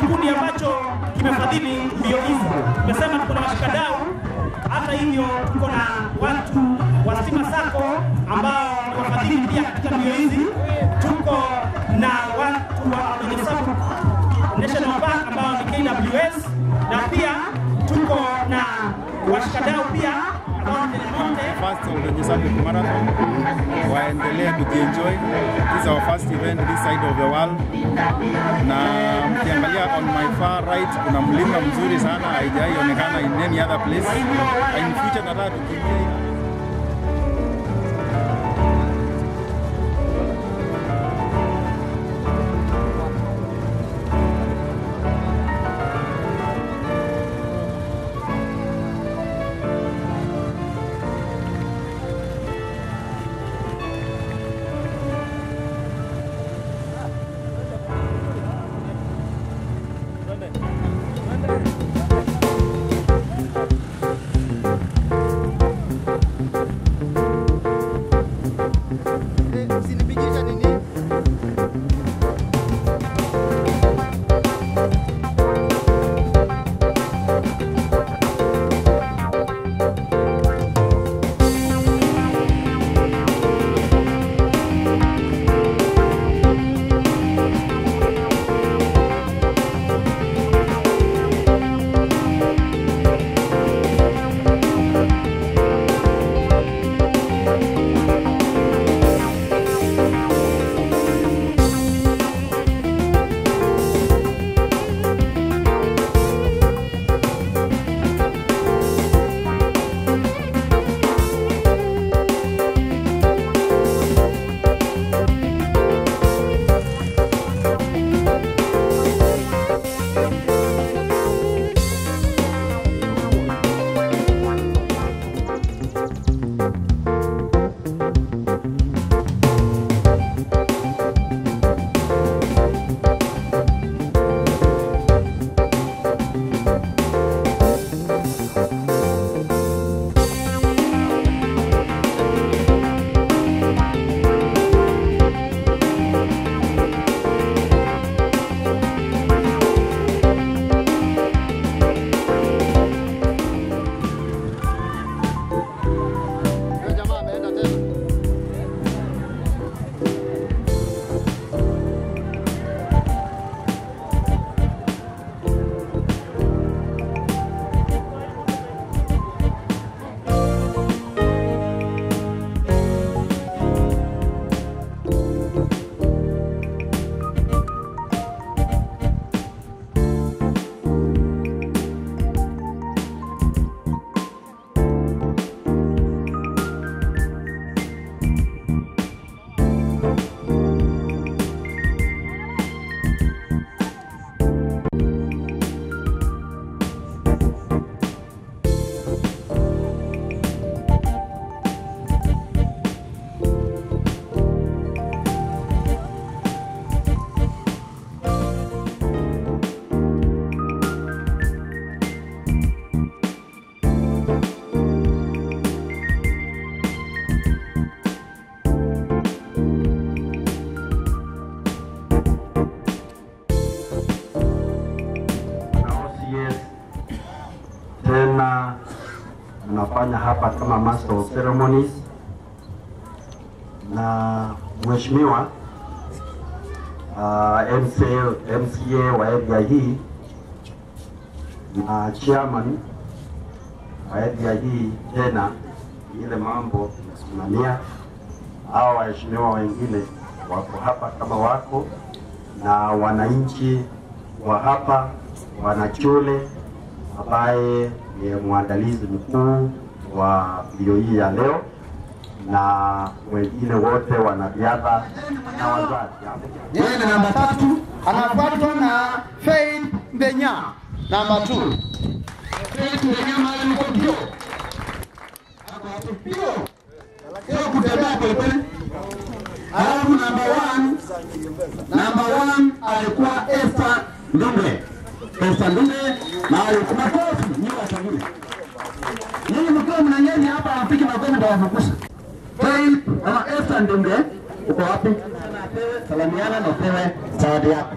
kikundi ambacho kimefadhili mbio hizi. Tumesema tuko na washikadau, hata hivyo tuko na watu wa Stima Sacco ambao wamefadhili pia katika mbio hizi. Oldonyo Circuit Marathon waendelee kujienjoy. This is our first event this side of the world, na mkiangalia on my far right kuna mlima mzuri sana, haijaionekana in any other place. In future nataka tukimbie mnafanya hapa kama master of ceremonies na mheshimiwa uh, MCA, MCA wa area hii na chairman wa area hii tena ile mambo inasimamia. Hawa waheshimiwa wengine wako hapa kama wako na wananchi wa hapa wanachule ambaye ni mwandalizi mkuu wa mbio hii ya leo na wengine wote wanariadha na wazazi. Yeye ni namba tatu, anafuatwa na Faith Mbenya namba 2. Faith Mbenya hapo pio. Sio kutembea polepole. Alafu namba 1 namba 1 alikuwa Esther Ndumbe. Esther Ndumbe na alikuwa. Mkiwa mnanyenya hapa afiki makofi nitawafukuza. Faith ama Esther Ndunge uko wapi? Salamiana na upewe zawadi yako.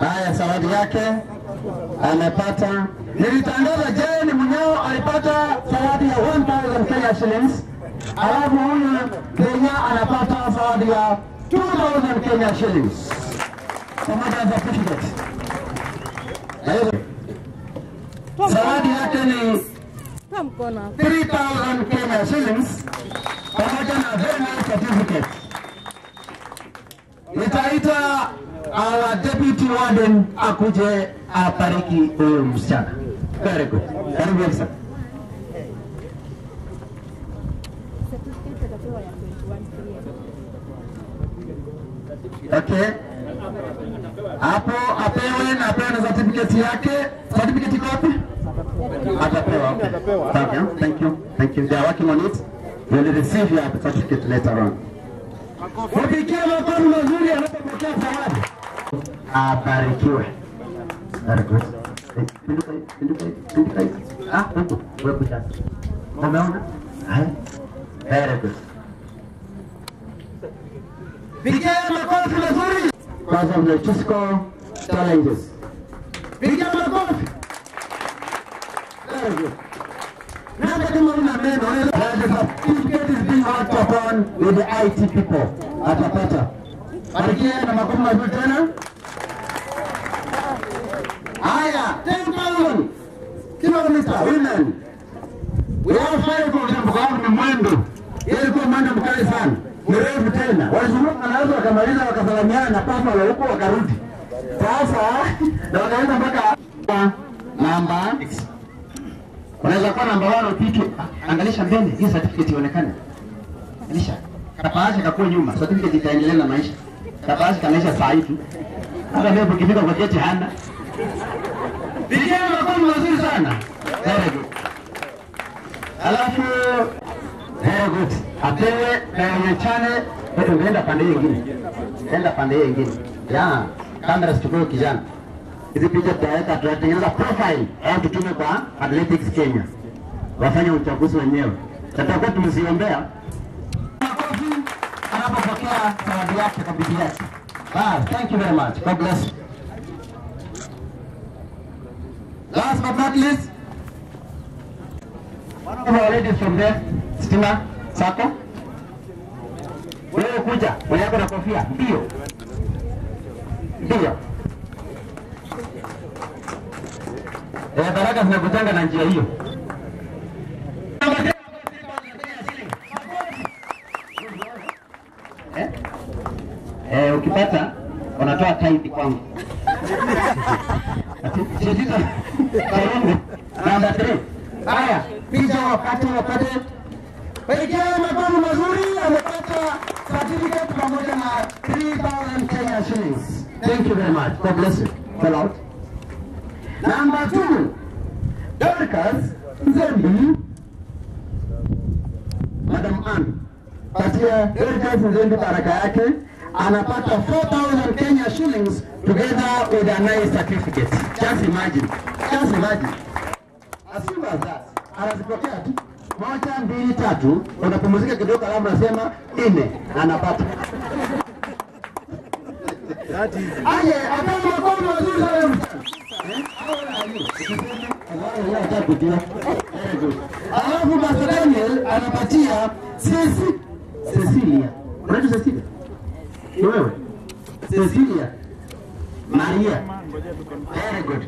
Haya. Zawadi yake amepata. Nilitangaza Jane Munyao alipata zawadi ya 1000 Kenya shillings, alafu huyu Kenya anapata zawadi ya 2000 Kenya shillings pamoja na certificate. Zawadi yake ni Toa mkono hapo. 3000 Kenya shillings pamoja na very certificate. Nitaita our deputy warden akuje apariki huyu msichana. Very good. Karibu Elsa. Certificate atapewa ya 21 Kenya. Okay. Hapo apewe na apewe na certificate yake. Certificate iko wapi? Thank you. Thank you. Thank you. They are working on it. You will receive your certificate later on. Abarikiwe. Very good. Ah. Very good. Pigia makofi mazuri. Physical challenges. Pigia Na hata kama una meno, unaweza- That is certificate is being worked upon with the IT people. Atapata. Pigia na makumi mazuri tena. Haya, 10,000 kilomita women. We have five of them kwa ni mwendo. Ilikuwa mwendo mkali sana. Mrefu tena. Walizunguka nazo wakamaliza wakasalamiana na papa wa huko wakarudi. Sasa na wakaenda mpaka namba Unaweza kuwa namba 1 upite. Ah, Angalisha mbele, hii certificate ionekane. Angalisha. Kapaasha kakuwa nyuma, certificate itaendelea na maisha. Kapaasha kanaisha saa hii tu. Hata leo ukifika kwa cheti hana. Vijana wako wazuri sana. Very good. Alafu very good. Apewe na wenye chane wewe unaenda pande hiyo nyingine. Enda pande hiyo nyingine. Ya, kamera sichukue kijana. Hizi picha tutaweka tutatengeneza profile au tutume kwa Athletics Kenya. Wafanye uchaguzi wenyewe. Tutakuwa tumeziombea. Anapopokea zawadi yake kwa bidii yake. Ah, Thank you very much. God bless. Last but not least, one of our ladies from there, Stima Sako. Wewe kuja, wewe yako na kofia, ndio. Ndio. Eh, baraka zinakutanga na njia hiyo. Eh? Eh, ukipata unatoa tithe kwangu. Karongo namba 3. Haya, picha wakati wapate. Pigia makofi mazuri amepata certificate pamoja na 3000 Kenya shillings. Thank you very much. God bless you. Fill out. Number two, Dorcas Nzembi Madam Ann patia Dorcas Nzembi baraka yake anapata 4000 Kenya shillings together with a nice certificate. Just imagine. Just imagine. As soon as that, anazipokea tu moja, mbili, tatu, unapumzika kidogo, alafu unasema nne, anapata Alafu Daniel anapatia Ceci Cecilia. Unaitwa Cecilia? Ni wewe? Cecilia. Maria. Very good.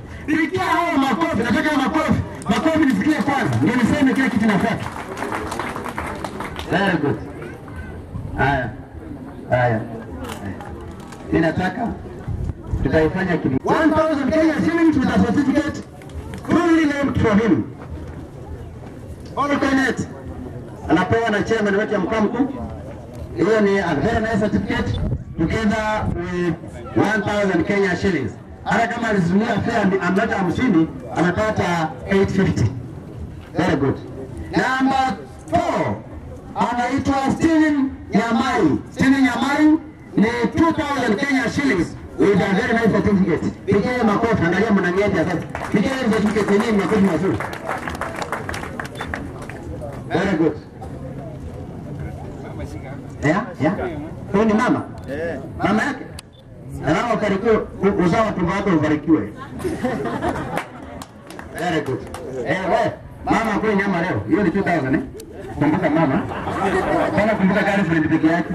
Makofi, nataka hao makofi. Makofi nifikie kwanza, ndio niseme kile kitu nafuata. Haya. Haya. Mimi nataka tutaifanya kitu 1000 Kenya shillings with a certificate fully named for him. alternate anapewa na chairman wetu ya mkoa mkuu. Hiyo ni a very nice certificate together with 1000 Kenya shillings. Hata kama alizunia fare amleta hamsini amepata 850. Very good. Number 4 anaitwa Steven Nyamai. Steven Nyamai ni 2000 Kenya shillings with a very nice certificate. Pigeni makofi, angalia mnanyeja sasa. Pigeni certificate yenyewe makofi mazuri. Very good. Yeah, yeah. Huyu ni mama? eh, Mama yake? Na nao uzao wa tumbo wako ubarikiwe. Very good. Eh, wewe mama kule nyama leo. Hiyo ni 2000 eh? Kumbuka mama. Bana kumbuka girlfriend peke yake.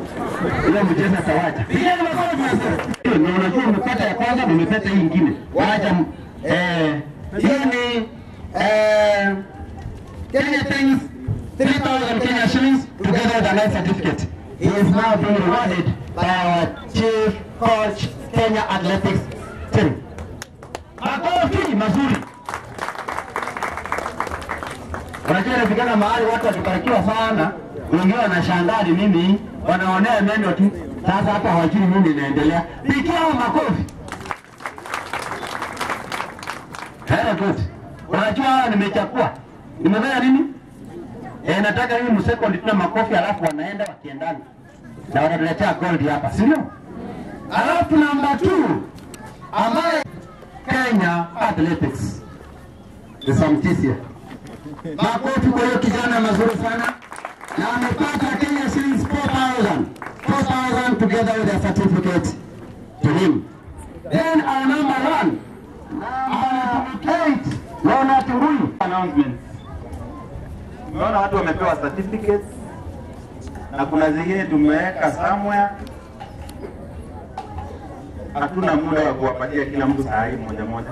Ile mcheza tawacha. ni makofi mazuri. Na unajua umepata ya kwanza na umepata hii nyingine. Wacha eh hiyo ni eh Kenya things 3000 Kenya shillings together with a life certificate. He is now being rewarded by our chief coach Kenya Athletics team. Makofi mazuri. Unajua inafika mahali watu wakibarikiwa sana, wengine wanashangaa ni mimi, wanaonea meno tu. Sasa hapa hawajui mimi inaendelea. Pigia hao makofi. Very kote. Unajua hawa nimechakua. Nimefanya nini? Eh, nataka hii msekondi tuna makofi alafu wanaenda wakiendana. Na wanatuletea gold hapa, si ndio? Alafu namba 2 ambaye Kenya Athletics. Ni Samtisia. Makofi kwa hiyo kijana mazuri sana na amepata Kenya shillings 4000 4000 together with a certificate to him. Then our number one, number eight, watu wamepewa certificates na kuna zingine tumeweka somewhere. Hatuna muda wa kuwapatia kila mtu saa hii moja moja.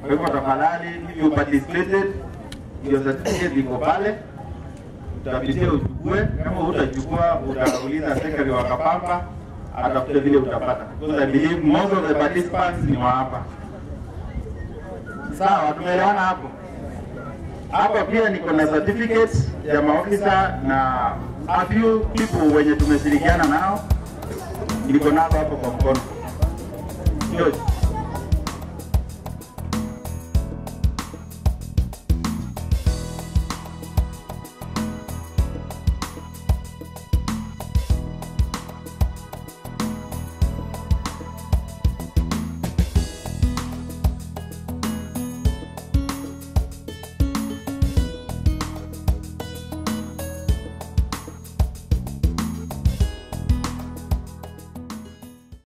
Kwa hivyo tafadhali, you participated, hiyo certificate iko pale, utapitia uchukue. Kama hutachukua utauliza sekretari wa Kapamba atafute vile utapata, because I believe most of the participants ni wa hapa. Sawa, tumeelewana hapo. Hapa pia niko na certificate ya maofisa na a few people wenye tumeshirikiana nao, niko nazo hapo kwa mkono. George.